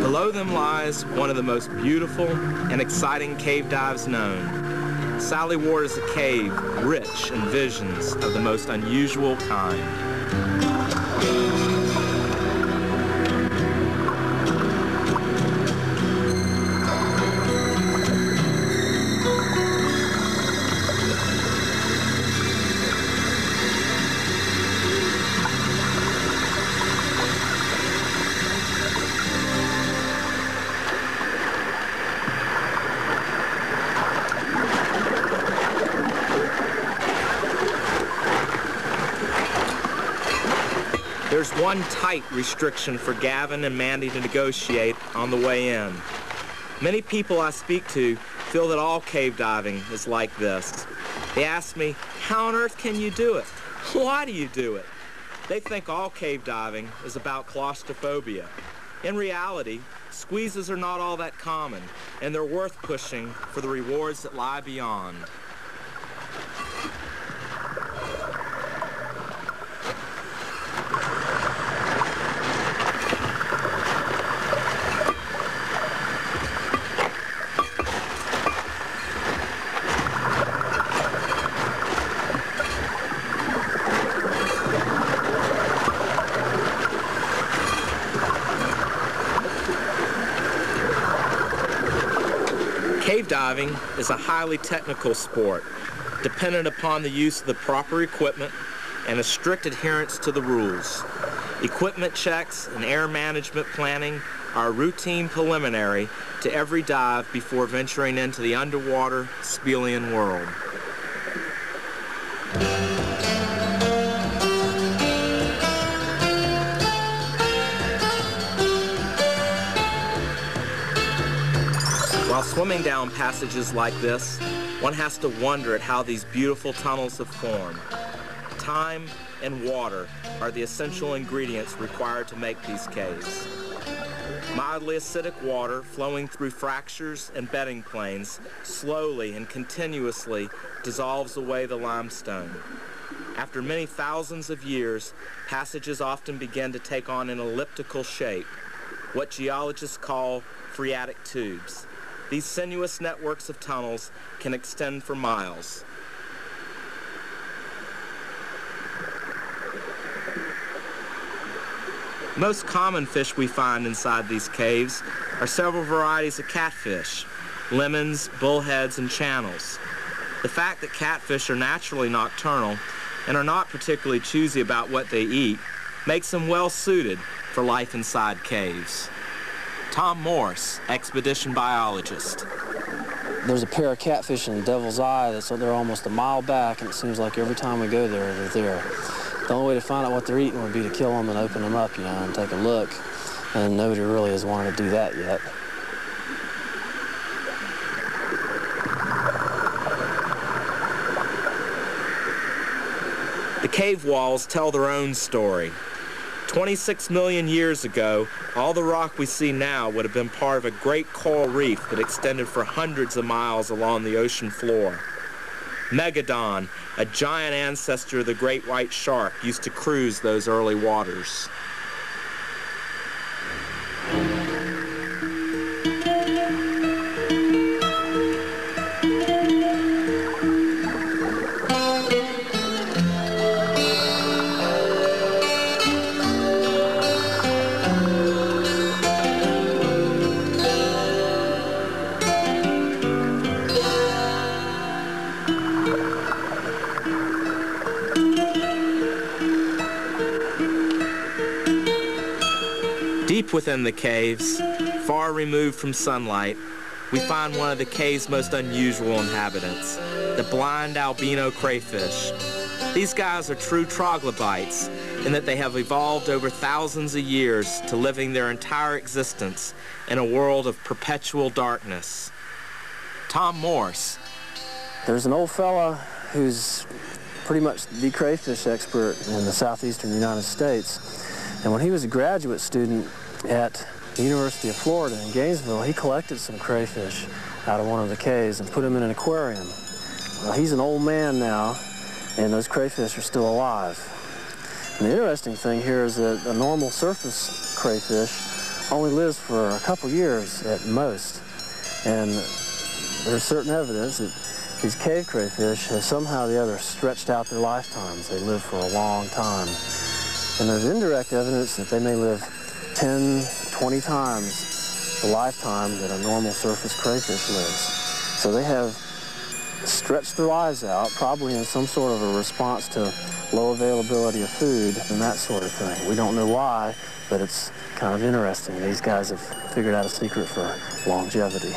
Below them lies one of the most beautiful and exciting cave dives known. Sally Ward is a cave rich in visions of the most unusual kind. Restriction for Gavin and Mandy to negotiate on the way in. Many people I speak to feel that all cave diving is like this. They ask me, how on earth can you do it? Why do you do it? They think all cave diving is about claustrophobia. In reality, squeezes are not all that common, and they're worth pushing for the rewards that lie beyond. Cave diving is a highly technical sport, dependent upon the use of the proper equipment and a strict adherence to the rules. Equipment checks and air management planning are routine preliminary to every dive before venturing into the underwater Spelean world. Swimming down passages like this, one has to wonder at how these beautiful tunnels have formed. Time and water are the essential ingredients required to make these caves. Mildly acidic water flowing through fractures and bedding planes slowly and continuously dissolves away the limestone. After many thousands of years, passages often begin to take on an elliptical shape, what geologists call phreatic tubes. These sinuous networks of tunnels can extend for miles. Most common fish we find inside these caves are several varieties of catfish, lemons, bullheads, and channels. The fact that catfish are naturally nocturnal and are not particularly choosy about what they eat makes them well suited for life inside caves. Tom Morse, expedition biologist. There's a pair of catfish in Devil's Eye that's they're almost a mile back, and it seems like every time we go there, they're there. The only way to find out what they're eating would be to kill them and open them up, you know, and take a look. And nobody really has wanted to do that yet. The cave walls tell their own story. 26 million years ago, all the rock we see now would have been part of a great coral reef that extended for hundreds of miles along the ocean floor. Megalodon, a giant ancestor of the great white shark, used to cruise those early waters. Within the caves, far removed from sunlight, we find one of the cave's most unusual inhabitants, the blind albino crayfish. These guys are true troglodytes in that they have evolved over thousands of years to living their entire existence in a world of perpetual darkness. Tom Morse. There's an old fella who's pretty much the crayfish expert in the southeastern United States. And when he was a graduate student at the University of Florida in Gainesville, he collected some crayfish out of one of the caves and put them in an aquarium. Well, he's an old man now, and those crayfish are still alive. And the interesting thing here is that a normal surface crayfish only lives for a couple years at most. And there's certain evidence that these cave crayfish have somehow or the other stretched out their lifetimes. They live for a long time. And there's indirect evidence that they may live 10, 20 times the lifetime that a normal surface crayfish lives. So they have stretched their lives out, probably in some sort of a response to low availability of food and that sort of thing. We don't know why, but it's kind of interesting. These guys have figured out a secret for longevity.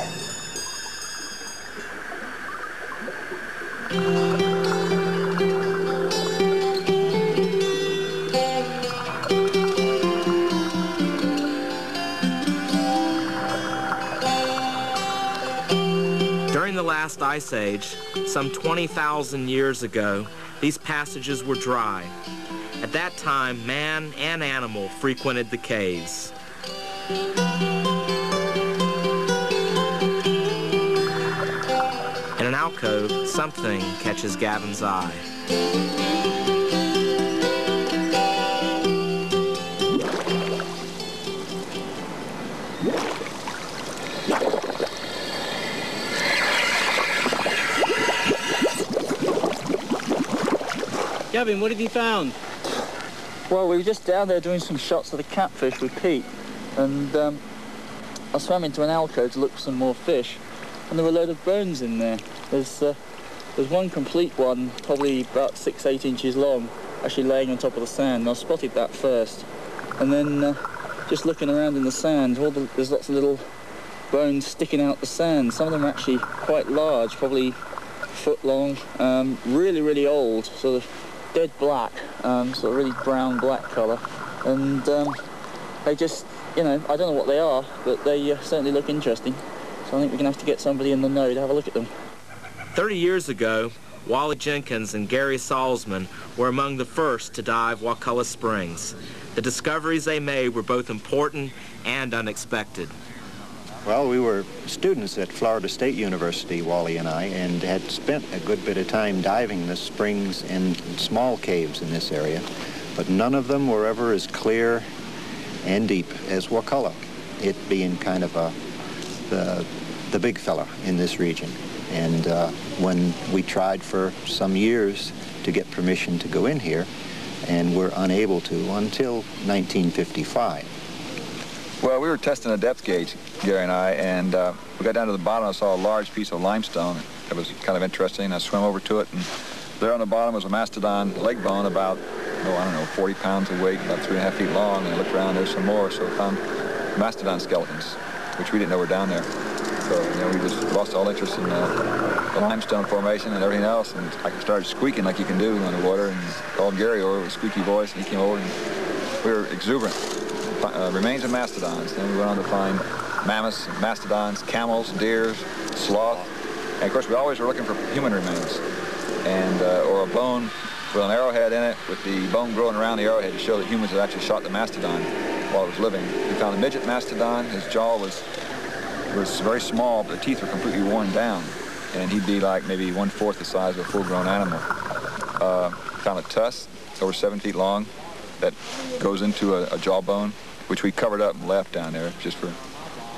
Last ice age, some 20,000 years ago, these passages were dry. At that time, man and animal frequented the caves. In an alcove, something catches Gavin's eye. Gavin, what have you found? Well, we were just down there doing some shots of the catfish with Pete, and um, I swam into an alcove to look for some more fish, and there were a load of bones in there. There's, uh, there's one complete one, probably about six, eight inches long, actually laying on top of the sand, and I spotted that first. And then uh, just looking around in the sand, all the, there's lots of little bones sticking out the sand. Some of them are actually quite large, probably foot long, um, really, really old, sort of dead black, um, sort of really brown black colour, and um, they just, you know, I don't know what they are, but they uh, certainly look interesting. So I think we're going to have to get somebody in the know to have a look at them. 30 years ago, Wally Jenkins and Gary Salzman were among the first to dive Wakulla Springs. The discoveries they made were both important and unexpected. Well, we were students at Florida State University, Wally and I, and had spent a good bit of time diving the springs and small caves in this area, but none of them were ever as clear and deep as Wakulla, it being kind of a, the, the big fella in this region. And uh, when we tried for some years to get permission to go in here, and were unable to until 1955. Well, we were testing a depth gauge, Gary and I, and uh, we got down to the bottom. I saw a large piece of limestone. It was kind of interesting. I swam over to it, and there on the bottom was a mastodon leg bone about, oh, I don't know, 40 pounds of weight, about three and a half feet long. And I looked around, there's some more, so we found mastodon skeletons, which we didn't know were down there. So, you know, we just lost all interest in uh, the limestone formation and everything else, and I started squeaking like you can do on the water, and called Gary over with a squeaky voice, and he came over, and we were exuberant uh, remains of mastodons. Then we went on to find mammoths, mastodons, camels, deer, sloth. And of course, we always were looking for human remains and uh, or a bone with an arrowhead in it with the bone growing around the arrowhead to show that humans had actually shot the mastodon while it was living. We found a midget mastodon. His jaw was was very small, but the teeth were completely worn down. And he'd be like maybe one-fourth the size of a full-grown animal. Uh, found a tusk over seven feet long that goes into a, a jawbone which we covered up and left down there just for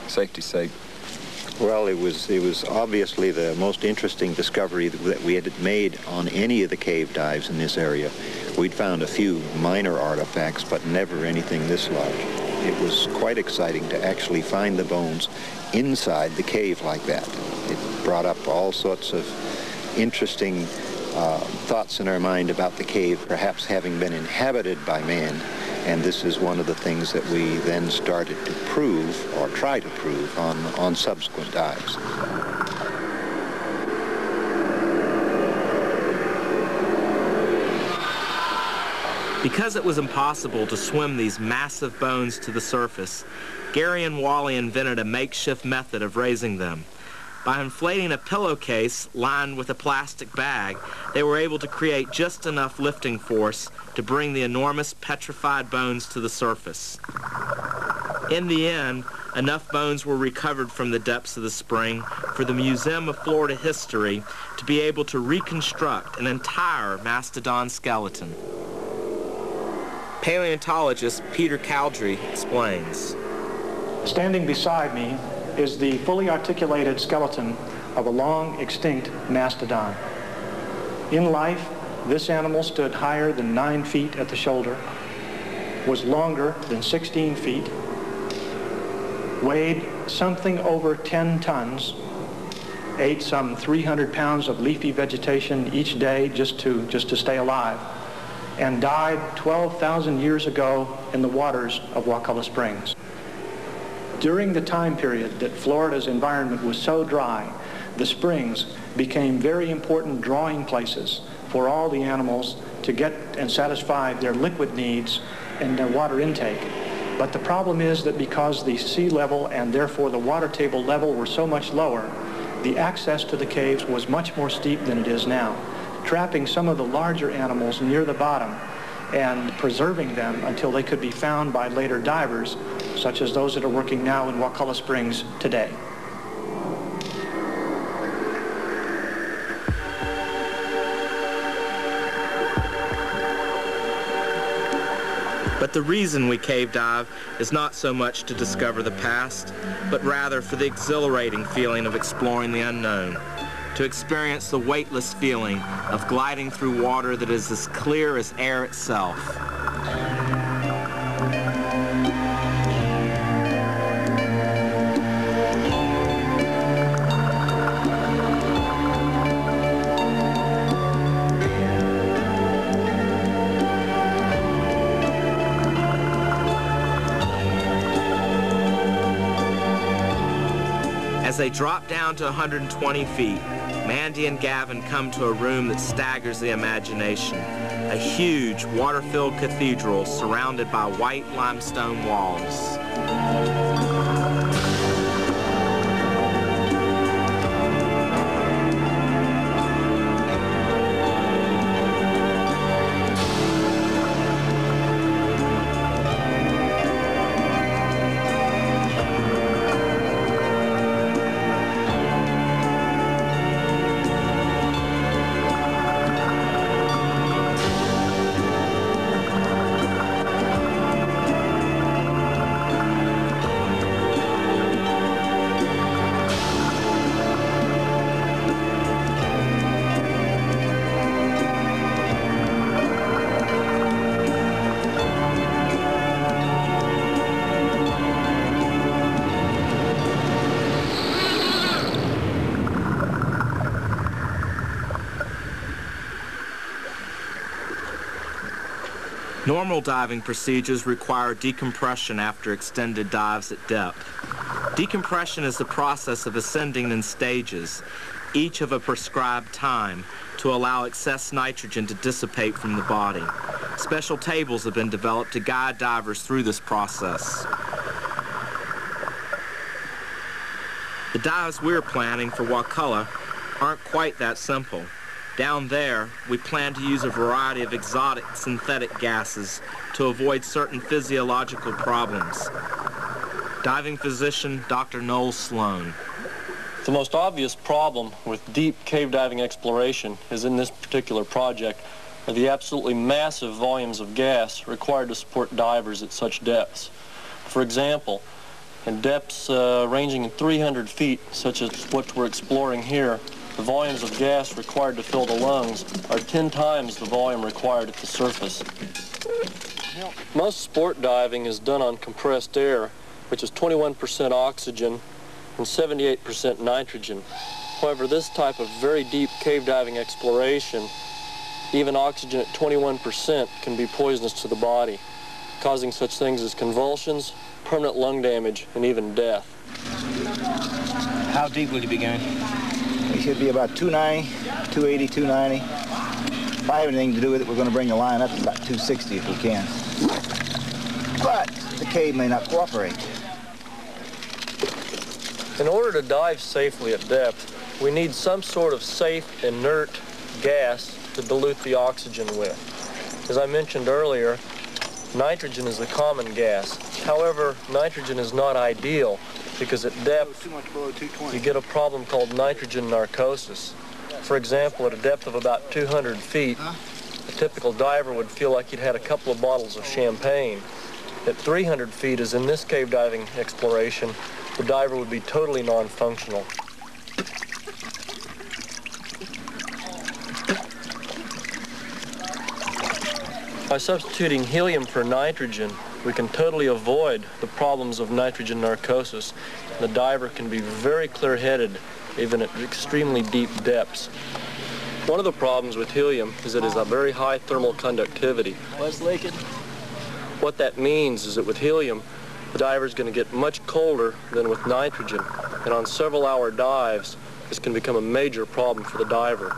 safety's sake. Well, it was it was obviously the most interesting discovery that we had made on any of the cave dives in this area. We'd found a few minor artifacts, but never anything this large. It was quite exciting to actually find the bones inside the cave like that. It brought up all sorts of interesting uh, thoughts in our mind about the cave perhaps having been inhabited by man and this is one of the things that we then started to prove, or try to prove, on, on subsequent dives. Because it was impossible to swim these massive bones to the surface, Gary and Wally invented a makeshift method of raising them. By inflating a pillowcase lined with a plastic bag, they were able to create just enough lifting force to bring the enormous petrified bones to the surface. In the end, enough bones were recovered from the depths of the spring for the Museum of Florida History to be able to reconstruct an entire mastodon skeleton. Paleontologist Peter Cowdery explains. Standing beside me is the fully articulated skeleton of a long extinct mastodon. In life, this animal stood higher than 9 feet at the shoulder, was longer than 16 feet, weighed something over 10 tons, ate some 300 pounds of leafy vegetation each day just to, just to stay alive, and died 12,000 years ago in the waters of Wakulla Springs. During the time period that Florida's environment was so dry, the springs became very important drawing places for all the animals to get and satisfy their liquid needs and their water intake. But the problem is that because the sea level and therefore the water table level were so much lower, the access to the caves was much more steep than it is now, trapping some of the larger animals near the bottom and preserving them until they could be found by later divers, such as those that are working now in Wakulla Springs today. But the reason we cave dive is not so much to discover the past, but rather for the exhilarating feeling of exploring the unknown, to experience the weightless feeling of gliding through water that is as clear as air itself. As they drop down to 120 feet, Mandy and Gavin come to a room that staggers the imagination. A huge, water-filled cathedral surrounded by white limestone walls. Normal diving procedures require decompression after extended dives at depth. Decompression is the process of ascending in stages, each of a prescribed time, to allow excess nitrogen to dissipate from the body. Special tables have been developed to guide divers through this process. The dives we're planning for Wakulla aren't quite that simple. Down there, we plan to use a variety of exotic synthetic gases to avoid certain physiological problems. Diving physician Dr. Noel Sloan. The most obvious problem with deep cave diving exploration is in this particular project are the absolutely massive volumes of gas required to support divers at such depths. For example, in depths uh, ranging in 300 feet, such as what we're exploring here, the volumes of gas required to fill the lungs are 10 times the volume required at the surface. Most sport diving is done on compressed air, which is 21% oxygen and 78% nitrogen. However, this type of very deep cave diving exploration, even oxygen at 21% can be poisonous to the body, causing such things as convulsions, permanent lung damage, and even death. How deep will you be going? Should be about 290, 280, 290. If I have anything to do with it, we're going to bring the line up to about 260 if we can. But the cave may not cooperate. In order to dive safely at depth, we need some sort of safe, inert gas to dilute the oxygen with. As I mentioned earlier, nitrogen is the common gas. However, nitrogen is not ideal because at depth you get a problem called nitrogen narcosis. For example, at a depth of about 200 feet, a typical diver would feel like he'd had a couple of bottles of champagne. At 300 feet, as in this cave diving exploration, the diver would be totally non-functional. By substituting helium for nitrogen, we can totally avoid the problems of nitrogen narcosis. The diver can be very clear-headed, even at extremely deep depths. One of the problems with helium is it has a very high thermal conductivity. Where's Lincoln? What that means is that with helium, the diver is going to get much colder than with nitrogen. And on several hour dives, this can become a major problem for the diver.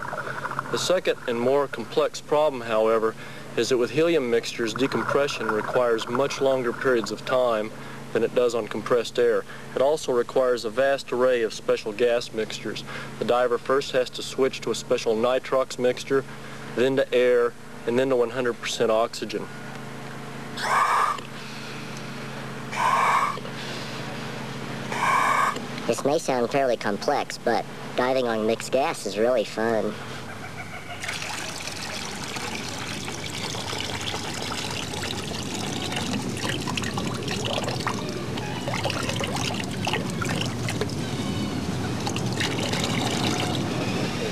The second and more complex problem, however, is that with helium mixtures, decompression requires much longer periods of time than it does on compressed air. It also requires a vast array of special gas mixtures. The diver first has to switch to a special nitrox mixture, then to air, and then to 100% oxygen. This may sound fairly complex, but diving on mixed gas is really fun.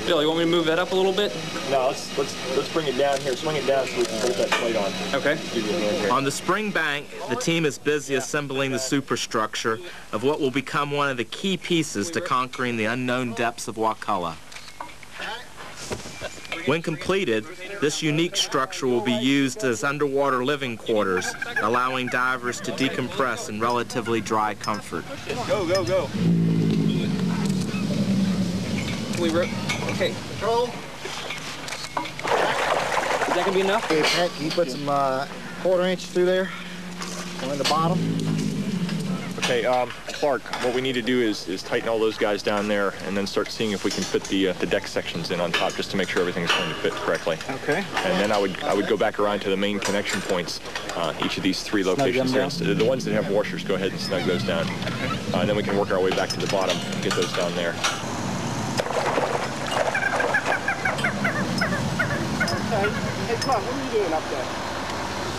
Bill, you want me to move that up a little bit? No, let's, let's, let's bring it down here. Swing it down so we can put that plate on. Okay. On the spring bank, the team is busy assembling the superstructure of what will become one of the key pieces to conquering the unknown depths of Wakulla. When completed, this unique structure will be used as underwater living quarters, allowing divers to decompress in relatively dry comfort. Go, go, go. We wrote. Okay. Control. Is that gonna be enough? Okay, Pat, can you put some uh, quarter inch through there? On the bottom? Okay, um, Clark, what we need to do is, is tighten all those guys down there and then start seeing if we can fit the, uh, the deck sections in on top just to make sure everything's going to fit correctly. Okay. And then I would I would go back around to the main connection points, uh, each of these three them locations here. down? Instead- The ones that have washers, go ahead and snug those down. Uh, and then we can work our way back to the bottom and get those down there. Come on. What are you doing up there?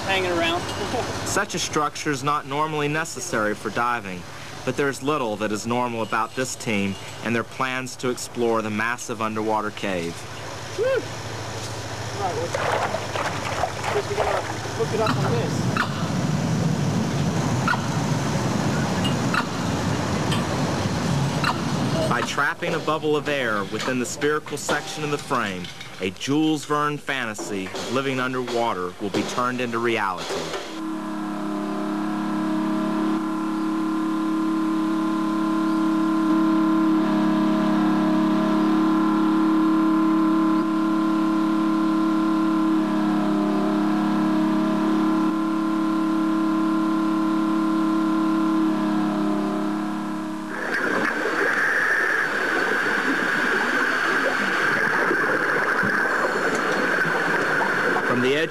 Hanging around. Such a structure is not normally necessary for diving, but there's little that is normal about this team and their plans to explore the massive underwater cave. Right, well, guess we gotta hook it up on this. By trapping a bubble of air within the spherical section of the frame, a Jules Verne fantasy of living underwater will be turned into reality.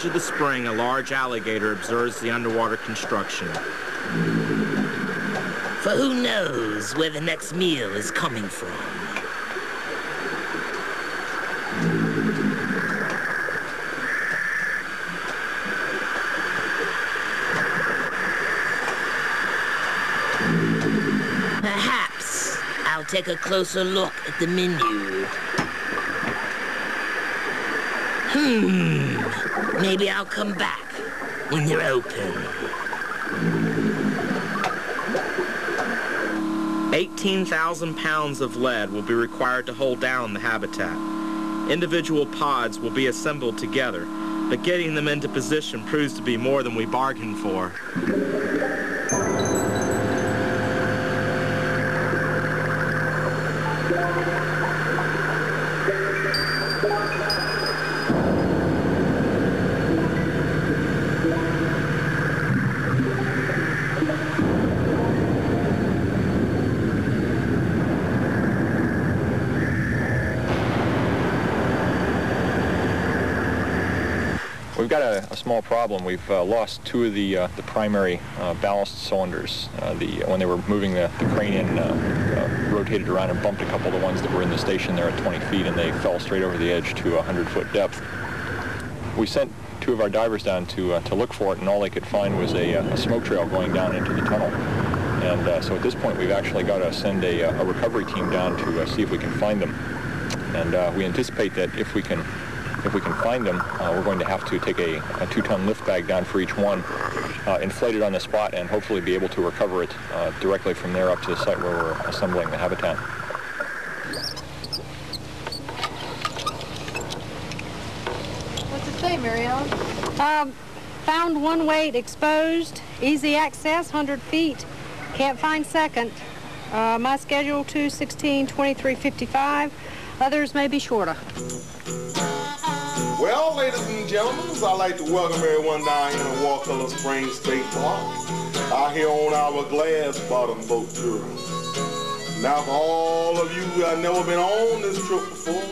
Of the spring, a large alligator observes the underwater construction. For who knows where the next meal is coming from? Perhaps I'll take a closer look at the menu. Hmm. Maybe I'll come back when they're open. 18,000 pounds of lead will be required to hold down the habitat. Individual pods will be assembled together, but getting them into position proves to be more than we bargained for. We've got a, a small problem. We've uh, lost two of the uh, the primary uh, ballast cylinders. Uh, the when they were moving the, the crane in, uh, uh, rotated around and bumped a couple of the ones that were in the station there at 20 feet, and they fell straight over the edge to a 100 foot depth. we sent two of our divers down to uh, to look for it, and all they could find was a, a smoke trail going down into the tunnel. And uh, so at this point, we've actually got to send a, a recovery team down to uh, see if we can find them. And uh, we anticipate that if we can if we can find them, uh, we're going to have to take a, a two-ton lift bag down for each one, uh, inflate it on the spot, and hopefully be able to recover it uh, directly from there up to the site where we're assembling the habitat. What's it say, Mary Ellen? Um, found one weight exposed, easy access, 100 feet. Can't find second. Uh, my schedule 216 2355. Others may be shorter. Well, ladies and gentlemen, I'd like to welcome everyone down here in Wakulla Springs State Park, out here on our glass bottom boat tour. Now, for all of you who have never been on this trip before,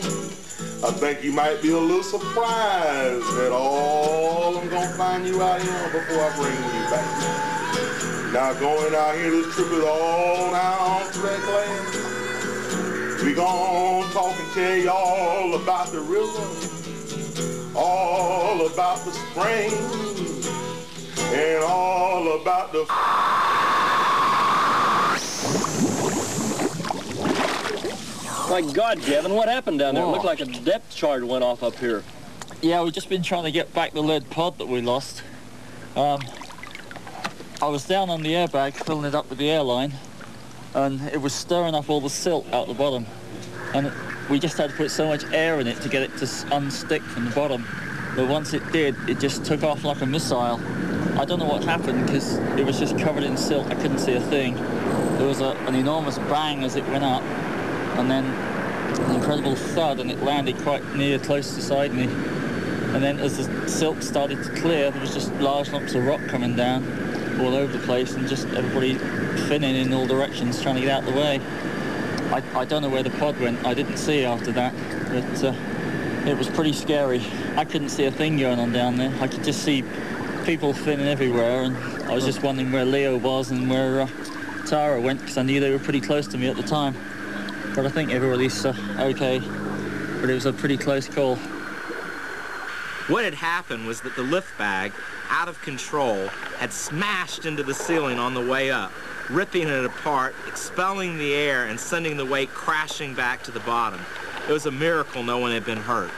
I think you might be a little surprised at all I'm gonna find you out here before I bring you back. Now, going out here, this trip is all now to that glass. We gonna talk and tell you all about the river all about the spring and all about the My God, Gavin, what happened down there? It looked like a depth charge went off up here. Yeah, we've just been trying to get back the lead pod that we lost. Um, I was down on the airbag filling it up with the airline and it was stirring up all the silt out the bottom. And we just had to put so much air in it to get it to unstick from the bottom. But once it did, it just took off like a missile. I don't know what happened because it was just covered in silt. I couldn't see a thing. There was a, an enormous bang as it went up and then an incredible thud and it landed quite near close beside me. And then as the silt started to clear, there was just large lumps of rock coming down all over the place and just everybody finning in all directions trying to get out of the way. I, I don't know where the pod went. I didn't see after that, but uh, it was pretty scary. I couldn't see a thing going on down there. I could just see people finning everywhere, and I was just wondering where Leo was and where uh, Tara went, because I knew they were pretty close to me at the time. But I think everybody's uh, okay, but it was a pretty close call. What had happened was that the lift bag, out of control, had smashed into the ceiling on the way up, ripping it apart, expelling the air, and sending the weight crashing back to the bottom. It was a miracle no one had been hurt.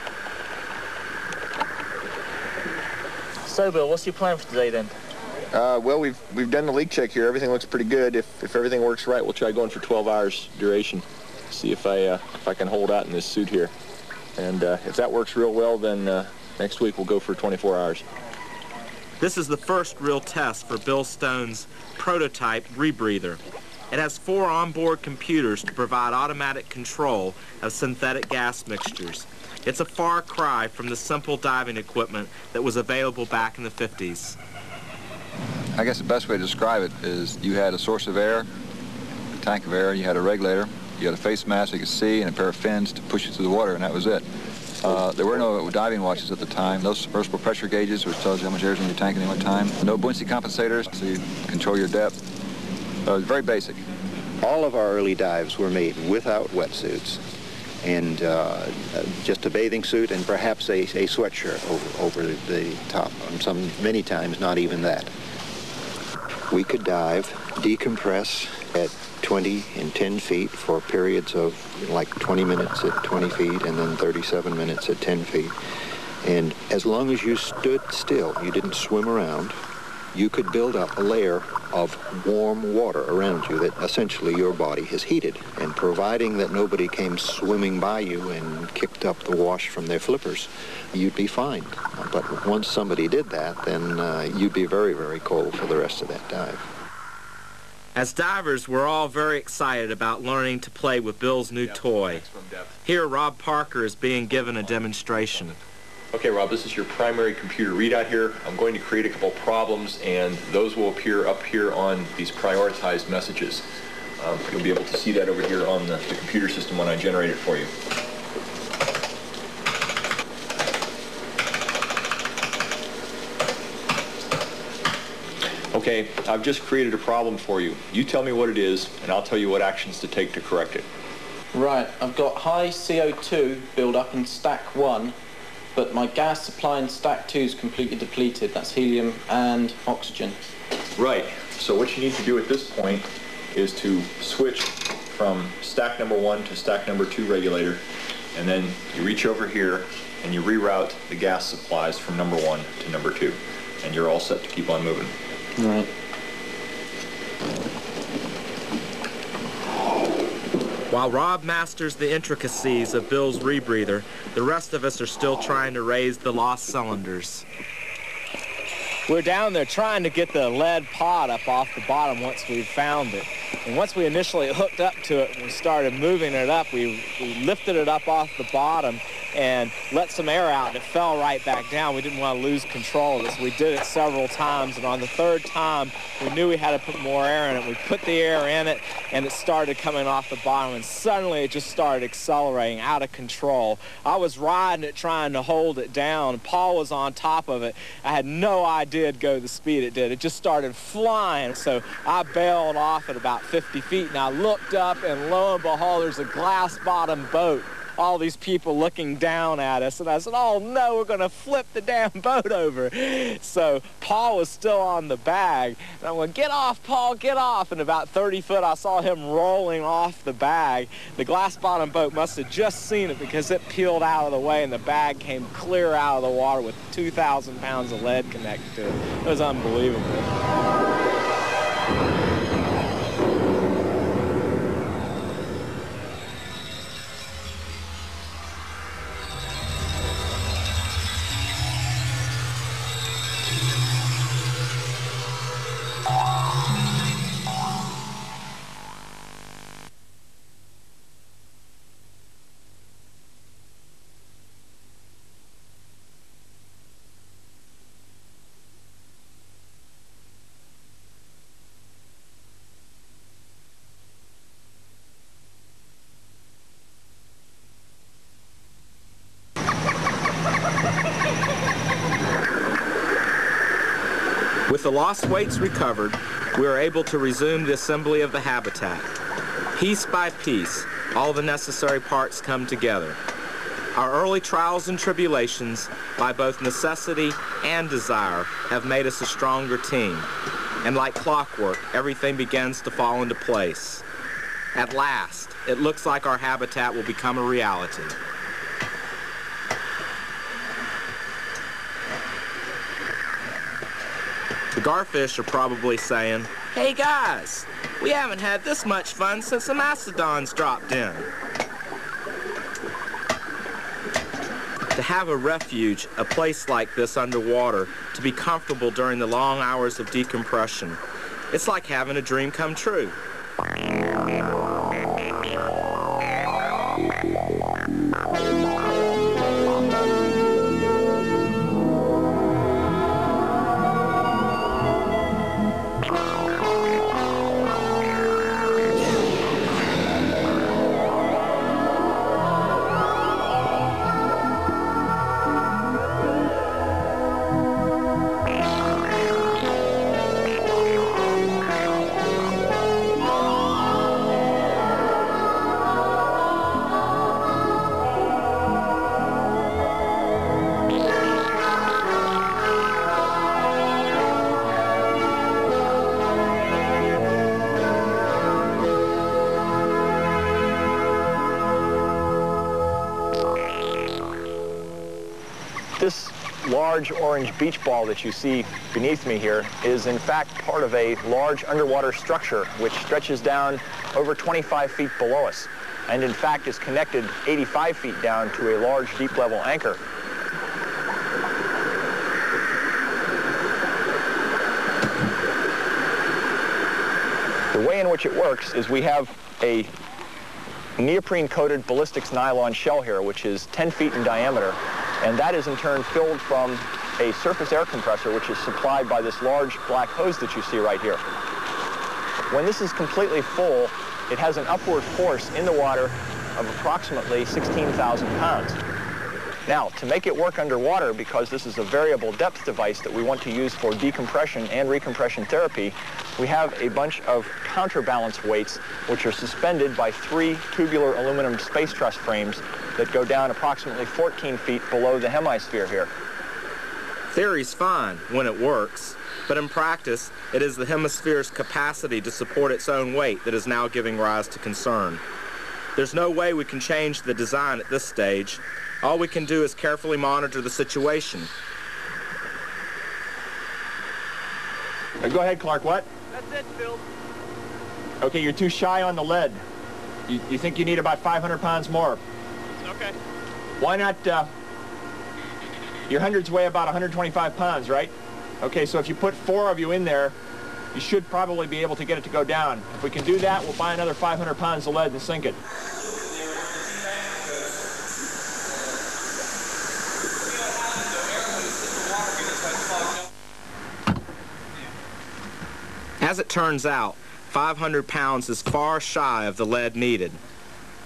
So, Bill, what's your plan for today then? Uh, well, we've we've done the leak check here. Everything looks pretty good. If if everything works right, we'll try going for 12 hours duration. See if I uh, if I can hold out in this suit here. And uh, if that works real well, then uh, next week we'll go for 24 hours. This is the first real test for Bill Stone's prototype rebreather. It has four onboard computers to provide automatic control of synthetic gas mixtures. It's a far cry from the simple diving equipment that was available back in the 50s. I guess the best way to describe it is you had a source of air, a tank of air, you had a regulator, you had a face mask you could see, and a pair of fins to push you through the water, and that was it. Uh, there were no diving watches at the time. No submersible pressure gauges, which tells you how much air is in your tank at any one time. No buoyancy compensators, so you control your depth. Uh, very basic. All of our early dives were made without wetsuits and uh, just a bathing suit and perhaps a, a sweatshirt over, over the top. Some many times not even that. We could dive, decompress at 20 and 10 feet for periods of like 20 minutes at 20 feet and then 37 minutes at 10 feet. And as long as you stood still, you didn't swim around, you could build up a layer of warm water around you that essentially your body has heated. And providing that nobody came swimming by you and kicked up the wash from their flippers, you'd be fine. But once somebody did that, then uh, you'd be very, very cold for the rest of that dive. As divers, we're all very excited about learning to play with Bill's new toy. Here, Rob Parker is being given a demonstration. Okay, Rob, this is your primary computer readout here. I'm going to create a couple problems, and those will appear up here on these prioritized messages. Um, you'll be able to see that over here on the, the computer system when I generate it for you. Okay, I've just created a problem for you. You tell me what it is, and I'll tell you what actions to take to correct it. Right, I've got high CO2 build up in stack one but my gas supply in stack two is completely depleted. That's helium and oxygen. Right. So what you need to do at this point is to switch from stack number one to stack number two regulator, and then you reach over here and you reroute the gas supplies from number one to number two, and you're all set to keep on moving. Right. While Rob masters the intricacies of Bill's rebreather, the rest of us are still trying to raise the lost cylinders. We're down there trying to get the lead pod up off the bottom once we found it. And once we initially hooked up to it and we started moving it up, we, we lifted it up off the bottom and let some air out and it fell right back down. We didn't want to lose control of this. we did it several times. And on the third time, we knew we had to put more air in it. We put the air in it and it started coming off the bottom and suddenly it just started accelerating out of control. I was riding it trying to hold it down. Paul was on top of it. I had no idea it'd go the speed it did. It just started flying. So I bailed off at about 50 feet and I looked up and lo and behold, there's a glass bottom boat all these people looking down at us. And I said, oh no, we're going to flip the damn boat over. So Paul was still on the bag. And I went, get off, Paul, get off. And about 30 foot, I saw him rolling off the bag. The glass bottom boat must have just seen it because it peeled out of the way and the bag came clear out of the water with 2,000 pounds of lead connected to it. It was unbelievable. The lost weights recovered, we are able to resume the assembly of the habitat. Piece by piece, all the necessary parts come together. Our early trials and tribulations, by both necessity and desire, have made us a stronger team. And like clockwork, everything begins to fall into place. At last, it looks like our habitat will become a reality. The garfish are probably saying, Hey guys, we haven't had this much fun since the mastodons dropped in. To have a refuge, a place like this underwater, to be comfortable during the long hours of decompression, it's like having a dream come true. Large orange beach ball that you see beneath me here is in fact part of a large underwater structure which stretches down over 25 feet below us and in fact is connected 85 feet down to a large deep level anchor. The way in which it works is we have a neoprene-coated ballistics nylon shell here, which is 10 feet in diameter, and that is in turn filled from a surface air compressor, which is supplied by this large black hose that you see right here. When this is completely full, it has an upward force in the water of approximately 16,000 pounds. Now, to make it work underwater, because this is a variable depth device that we want to use for decompression and recompression therapy, we have a bunch of counterbalance weights which are suspended by three tubular aluminum space truss frames that go down approximately 14 feet below the hemisphere here. Theory's fine when it works, but in practice, it is the hemisphere's capacity to support its own weight that is now giving rise to concern. There's no way we can change the design at this stage. All we can do is carefully monitor the situation. Go ahead, Clark. What? That's it, Phil. Okay, you're too shy on the lead. You, you think you need about 500 pounds more. Okay. Why not, uh, your hundreds weigh about 125 pounds, right? Okay, so if you put four of you in there, you should probably be able to get it to go down. If we can do that, we'll buy another 500 pounds of lead and sink it. As it turns out, 500 pounds is far shy of the lead needed.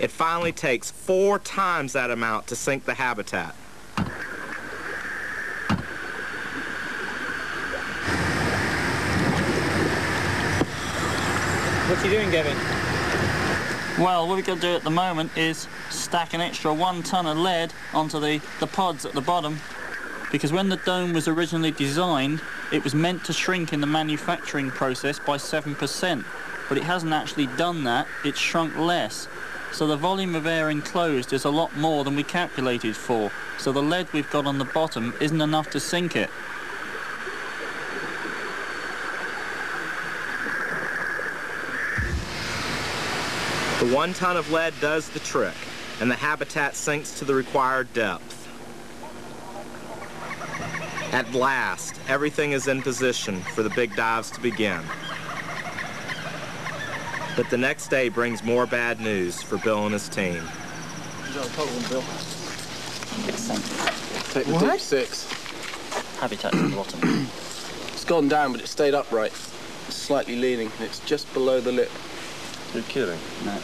It finally takes four times that amount to sink the habitat. What's he doing, Gavin? Well, what we're going to do at the moment is stack an extra one ton of lead onto the, the pods at the bottom because when the dome was originally designed, it was meant to shrink in the manufacturing process by 7%, but it hasn't actually done that, it's shrunk less. So the volume of air enclosed is a lot more than we calculated for, so the lead we've got on the bottom isn't enough to sink it. The one ton of lead does the trick, and the habitat sinks to the required depth. At last, everything is in position for the big dives to begin. But the next day brings more bad news for Bill and his team. You got a total one, Bill. Take the What? deep six. Habitat at the bottom. It's gone down, but it stayed upright. It's slightly leaning. and It's just below the lip. You're kidding. No.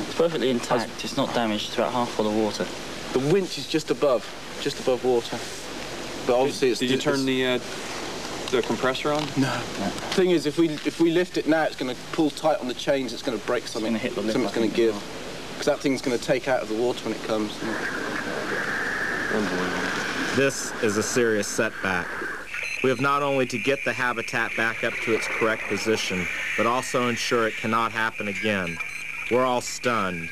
It's perfectly intact, it's not damaged, it's about half full of water. The winch is just above, just above water. But obviously, it's. Did you it's- turn the uh, the compressor on? No. Thing is, if we if we lift it now, it's going to pull tight on the chains. It's going to break something. hit the lip, Something's going to give. Because that thing's going to take out of the water when it comes. This is a serious setback. We have not only to get the habitat back up to its correct position, but also ensure it cannot happen again. We're all stunned.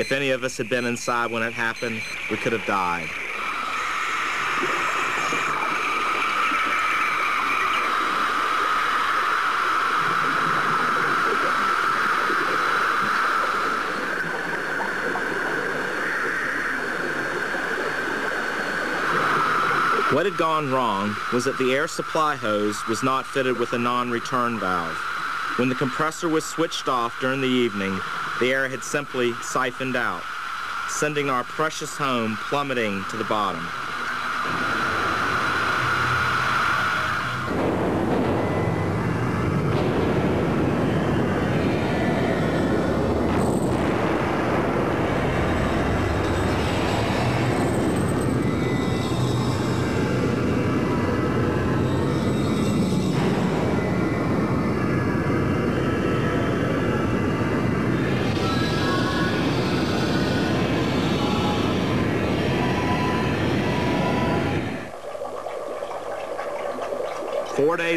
If any of us had been inside when it happened, we could have died. What had gone wrong was that the air supply hose was not fitted with a non-return valve. When the compressor was switched off during the evening, the air had simply siphoned out, sending our precious home plummeting to the bottom.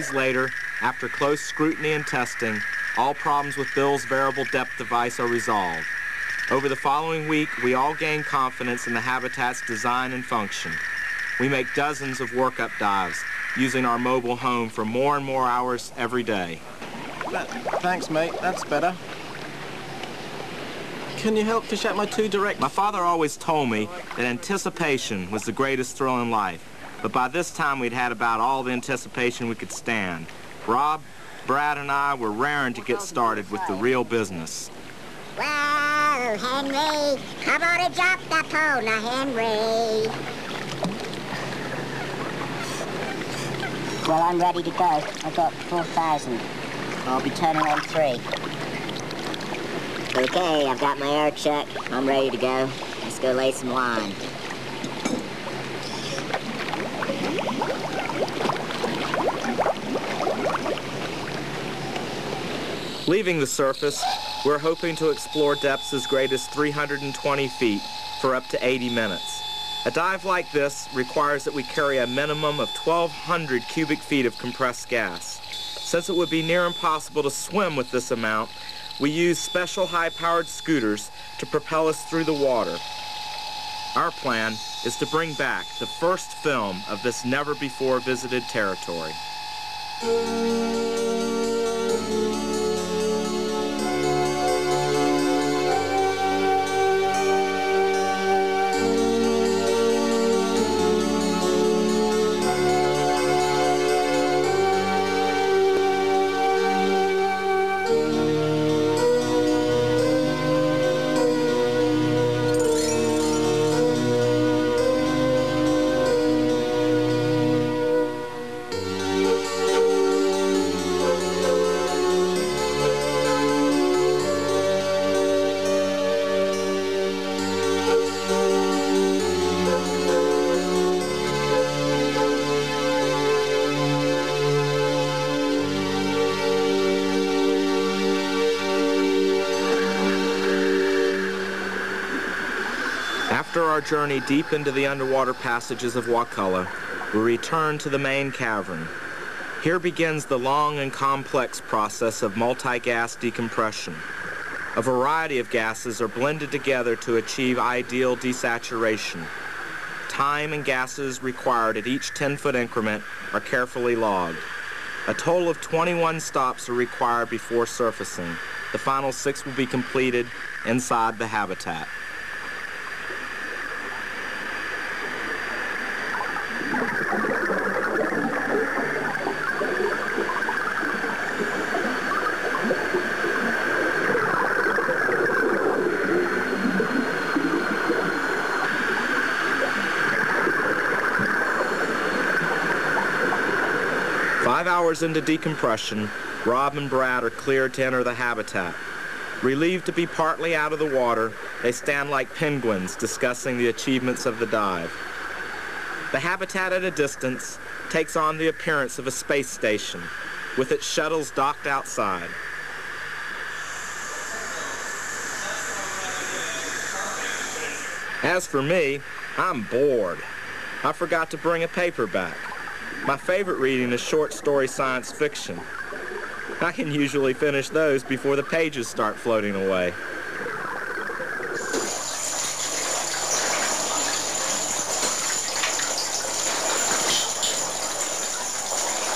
Days later, after close scrutiny and testing, all problems with Bill's variable depth device are resolved. Over the following week, we all gain confidence in the habitat's design and function. We make dozens of workup dives, using our mobile home for more and more hours every day. Thanks, mate. That's better. Can you help fish out my two direct? My father always told me that anticipation was the greatest thrill in life. But by this time, we'd had about all the anticipation we could stand. Rob, Brad, and I were raring to get started with the real business. Well, Henry, how about a drop the phone, now, Henry? Well, I'm ready to go. I've got 4,000. I'll be turning on three. Okay, I've got my air check. I'm ready to go. Let's go lay some line. Leaving the surface, we're hoping to explore depths as great as 320 feet for up to 80 minutes. A dive like this requires that we carry a minimum of 1,200 cubic feet of compressed gas. Since it would be near impossible to swim with this amount, we use special high-powered scooters to propel us through the water. Our plan is to bring back the first film of this never-before-visited territory. Journey deep into the underwater passages of Wakulla, we return to the main cavern. Here begins the long and complex process of multi-gas decompression. A variety of gases are blended together to achieve ideal desaturation. Time and gases required at each 10-foot increment are carefully logged. A total of 21 stops are required before surfacing. The final six will be completed inside the habitat. Hours into decompression, Rob and Brad are cleared to enter the habitat. Relieved to be partly out of the water, they stand like penguins discussing the achievements of the dive. The habitat at a distance takes on the appearance of a space station, with its shuttles docked outside. As for me, I'm bored. I forgot to bring a paperback. My favorite reading is short story science fiction. I can usually finish those before the pages start floating away.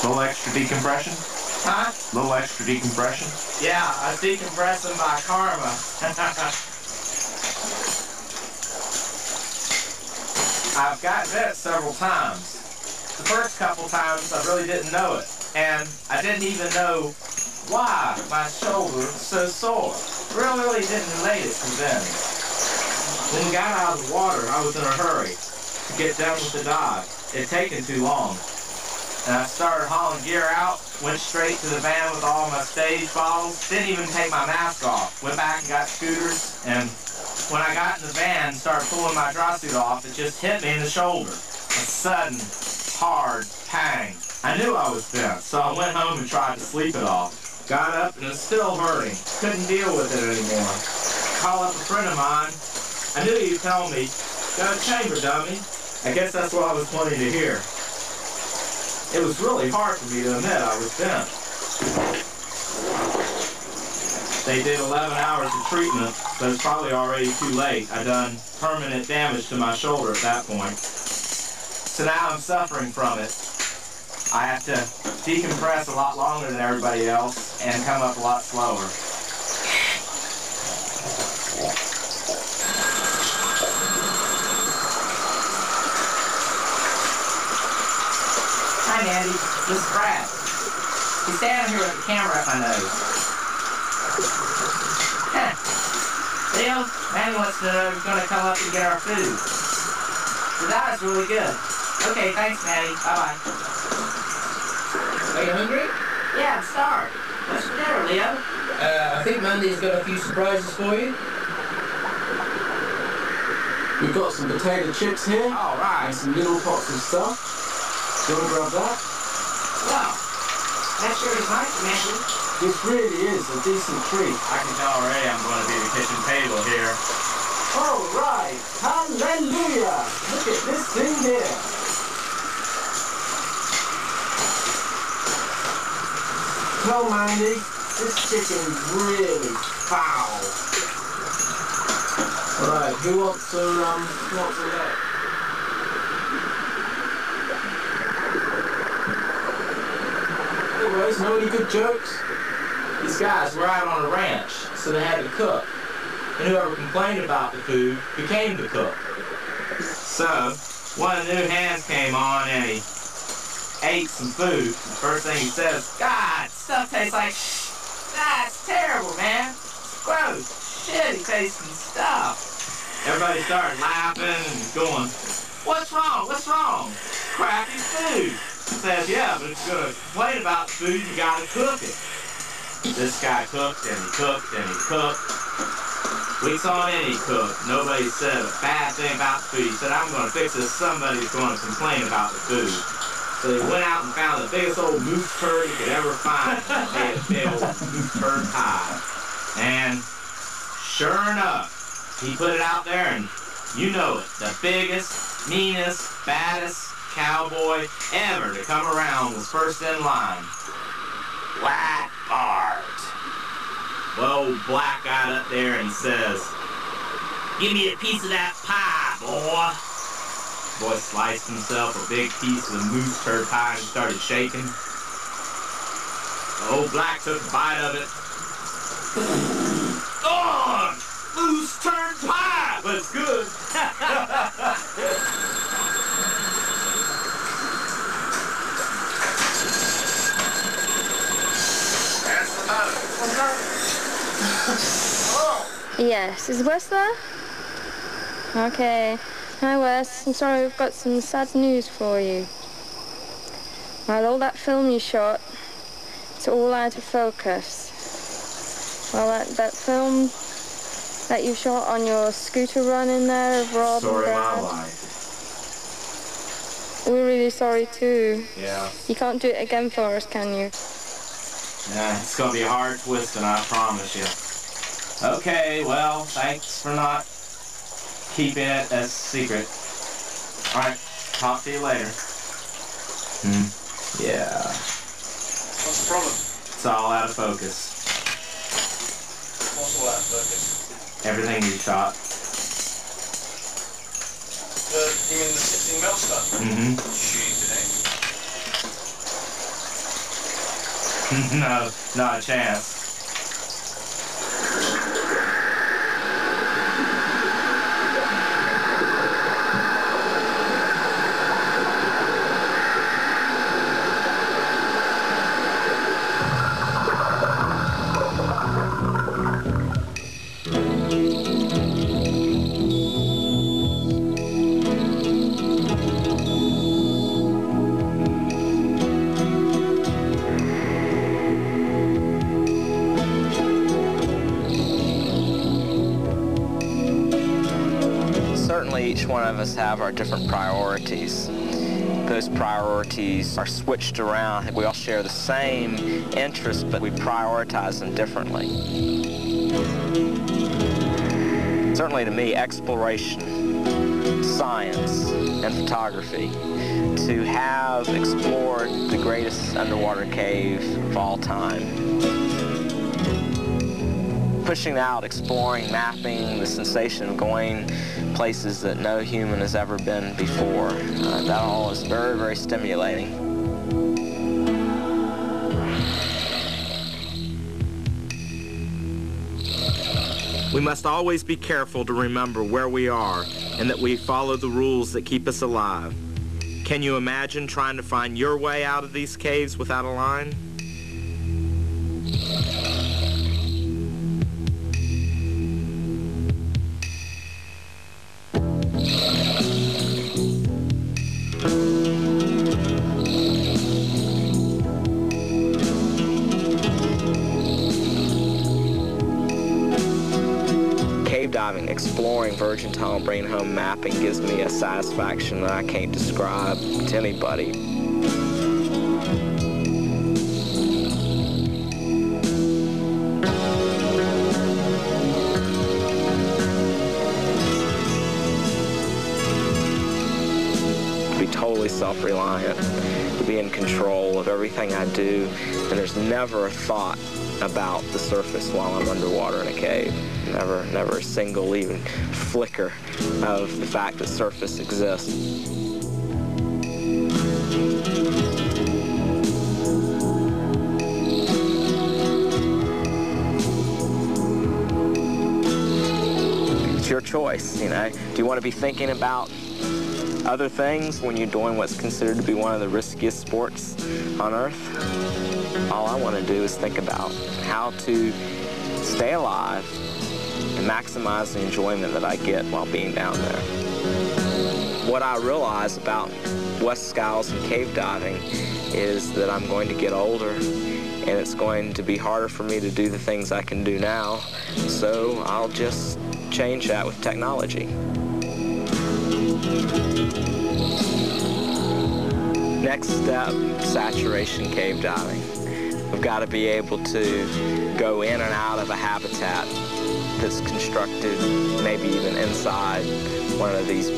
Little extra decompression? Huh? Little extra decompression? Yeah, I decompress them by karma. I've got that several times. The first couple times I really didn't know it. And I didn't even know why my shoulder was so sore. Really, really didn't relate it to then. When we got out of the water, I was in a hurry to get done with the dive. It taken too long. And I started hauling gear out, went straight to the van with all my stage bottles, didn't even take my mask off. Went back and got scooters, and when I got in the van started pulling my dry suit off, it just hit me in the shoulder. A sudden, hard pang. I knew I was bent, so I went home and tried to sleep it off. Got up and was still hurting. Couldn't deal with it anymore. Called up a friend of mine. I knew he'd tell me, go to chamber, dummy. I guess that's what I was wanting to hear. It was really hard for me to admit I was bent. They did 11 hours of treatment, but it's probably already too late. I done permanent damage to my shoulder at that point. So now I'm suffering from it. I have to decompress a lot longer than everybody else and come up a lot slower. Hi, Andy. This is Brad. He's standing here with the camera at my nose. Leo, Manny wants to know if we're going to come up and get our food. The diet's really good. Okay, thanks, Manny. Bye-bye. Are you hungry? Yeah, I'm starved. What's for dinner, Leo? Uh, I think Mandy's got a few surprises for you. We've got some potato chips here. All right. And some little pots of stuff. Do you want to grab that? Well, that sure is nice, Messi. This really is a decent treat. I can tell already I'm going to be the kitchen table here. All right. Hallelujah. Look at this thing here. Tell Mandy, this chicken's really foul. All right, who wants to, um, wants to leg? Anyways, know any good jokes? These guys were out on a ranch, so they had to cook. And whoever complained about the food became the cook. So, one of the new hands came on and he ate some food. The first thing he says, God, stuff tastes like That's terrible, man. Gross. Shitty tasting stuff. Everybody started laughing and going, What's wrong? What's wrong? Crappy food. Says, yeah, but if you're going to complain about food, you got to cook it. This guy cooked and he cooked and he cooked. On end, he cooked. Nobody said a bad thing about the food. He said, I'm going to fix this. Somebody's going to complain about the food. So he went out and found the biggest old moose turd he could ever find. and made a big old moose turd pie. And sure enough, he put it out there and you know it. The biggest, meanest, baddest cowboy ever to come around was first in line. Black Bart. Well, Black got up there and says, Give me a piece of that pie, boy. Boy sliced himself a big piece of the moose turd pie and started shaking. The Old Black took a bite of it. Oh, moose turd pie, but it's good. Yes, is Wes there? Okay. Hi Wes, I'm sorry we've got some sad news for you. Well, all that film you shot, it's all out of focus. Well, that, that film that you shot on your scooter run in there of Rob and Story of my life. we're really sorry too. Yeah. You can't do it again for us, can you? Yeah, it's gonna be a hard twisting, I promise you. Okay, well, thanks for not keeping it as secret. Alright, talk to you later. Hmm. Yeah. What's the problem? It's all out of focus. What's all that focus? Everything you shot. The, you mean the 16 mil stuff? Mm-hmm. Shooting today. no, not a chance. Of us have our different priorities. Those priorities are switched around. We all share the same interests, but we prioritize them differently. Certainly to me, exploration, science, and photography. To have explored the greatest underwater cave of all time pushing out, exploring, mapping, the sensation of going places that no human has ever been before. Uh, that all is very, very stimulating. We must always be careful to remember where we are and that we follow the rules that keep us alive. Can you imagine trying to find your way out of these caves without a line? Virgin Tunnel, home mapping gives me a satisfaction that I can't describe to anybody. totally self-reliant, to be in control of everything I do, and there's never a thought about the surface while I'm underwater in a cave. Never, never a single even flicker of the fact that surface exists. It's your choice, you know. Do you want to be thinking about other things when you're doing what's considered to be one of the riskiest sports on earth. All I want to do is think about how to stay alive and maximize the enjoyment that I get while being down there. What I realize about Wes Skiles and cave diving is that I'm going to get older and it's going to be harder for me to do the things I can do now. So I'll just change that with technology. Next step, saturation cave diving. We've got to be able to go in and out of a habitat that's constructed maybe even inside one of these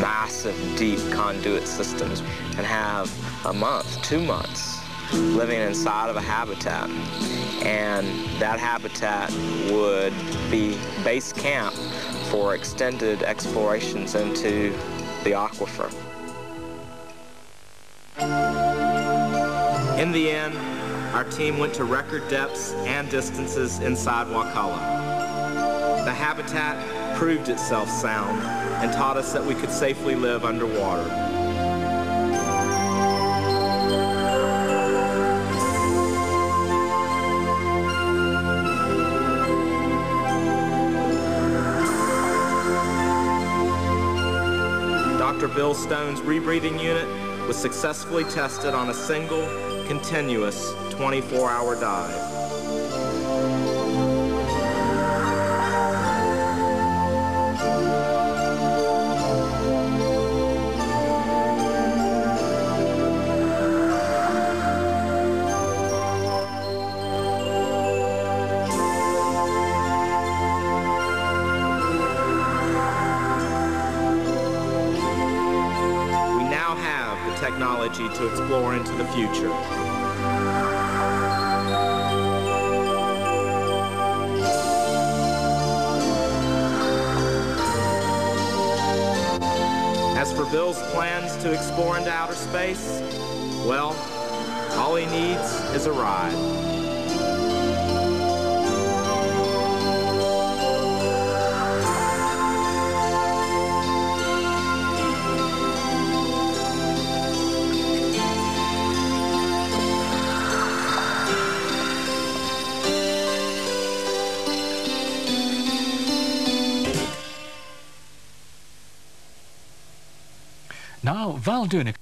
massive deep conduit systems and have a month, two months living inside of a habitat. And that habitat would be base camp for extended explorations into the aquifer. In the end, our team went to record depths and distances inside Wakulla. The habitat proved itself sound and taught us that we could safely live underwater. Dr. Bill Stone's rebreathing unit was successfully tested on a single, continuous 24-hour dive. To explore into the future. As for Bill's plans to explore into outer space, well, all he needs is a ride. Nou, Val